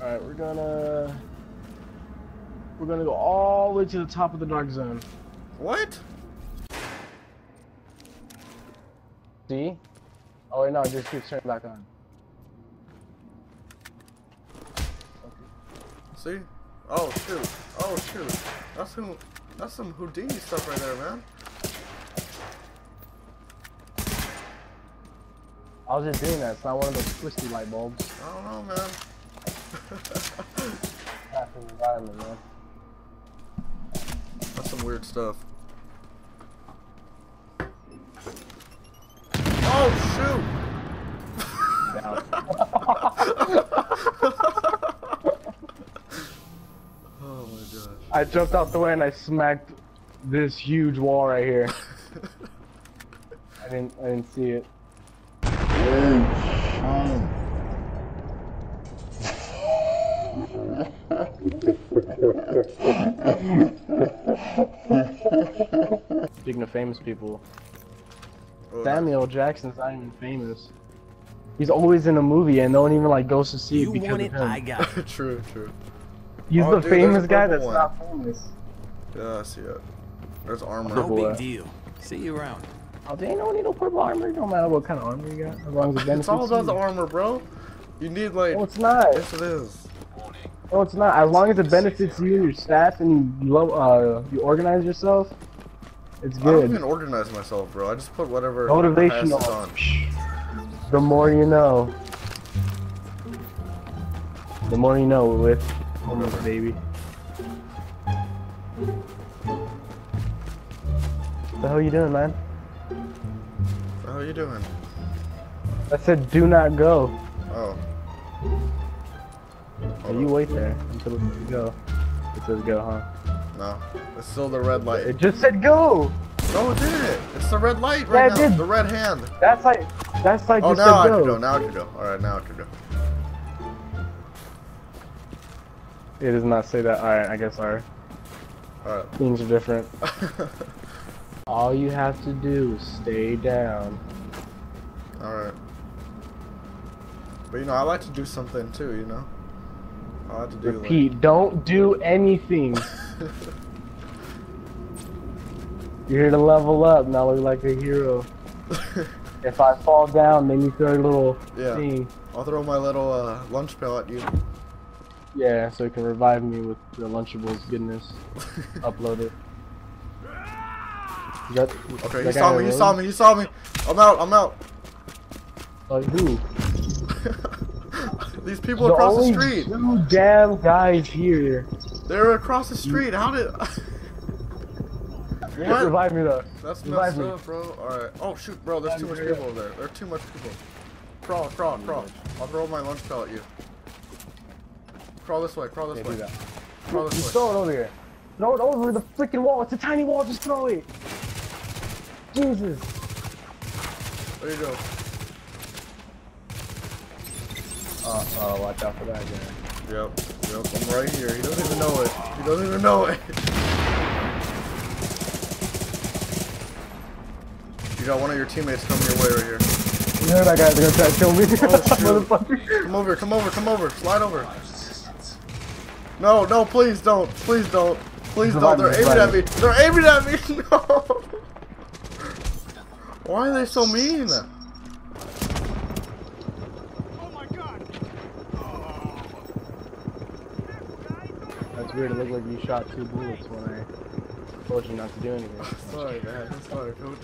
Alright, we're gonna... We're gonna go all the way to the top of the dark zone. What? See? Oh wait, no, it just keep turning back on. See? Oh shoot. Oh shoot. That's some that's some Houdini stuff right there, man. I was just doing that. It's not one of those twisty light bulbs. I don't know, man. That's some weird stuff. Oh shoot! oh my gosh. I jumped out the way and I smacked this huge wall right here. I didn't I didn't see it. Speaking of famous people, Oh, Samuel Jackson's not even famous. He's always in a movie and no one even like goes to see it You because want of him. I got it. true, true. He's Oh, the dude, famous guy that's one. not famous. Yeah, I see it. There's armor. No big deal. See you around. Oh, they don't need no purple armor. No matter what kind of armor you got, as long as it benefits It's all about you. the armor, bro. You need like. No, it's not. Yes, it is. No, it's not. As long as it benefits you and your staff and you uh you organize yourself, it's good. I don't even organize myself, bro. I just put whatever Motivational. on. The more you know, the more you know with Homer, baby. What the hell you doing, man? How you doing? I said do not go. Oh. Hey, you wait there until it says go. It says go, huh? No. It's still the red light. It just said go. No, it didn't. It's the red light right Yeah, now. did. The red hand. That's like that's like Oh, now I said can go. go. Now I can go. Alright, now I can go. It does not say that. All right, I guess our Alright. things are different. All you have to do is stay down. Alright. But you know, I like to do something too, you know? I like to do Repeat. Don't do anything. You're here to level up, not look like a hero. If I fall down, then you throw a little Yeah. thing. I'll throw my little uh, lunch pail at you. Yeah, so you can revive me with the Lunchables goodness. Upload it. Is that, Okay, you saw me, you saw me, you saw me. I'm out, I'm out. Like who? These people across the street. Two damn guys here. They're across the street. How did... what? Revive me though. That's Revive messed me. up, bro. Alright. Oh, shoot, bro. There's too much people over there. There's too much people. Crawl, crawl, crawl. I'll throw my lunch pail at you. Crawl this way, crawl this Okay, way. Crawl this Just way. throw it over here. Throw it over the freaking wall. It's a tiny wall. Just throw it. Jesus. There you go. Uh oh, watch out for that guy. Yep. Yep. I'm right here. He doesn't even know it. He doesn't even know it. You got one of your teammates coming your way right here. You know that guy's gonna try to kill me. Motherfucker. Come over, come over, come over. Slide over. No, no, please don't. Please don't. Please don't. They're aiming at me. They're aiming at me. No. Why are they so mean? That's weird. It looked like you shot two bullets when I told you not to do anything. Sorry, man. I'm sorry.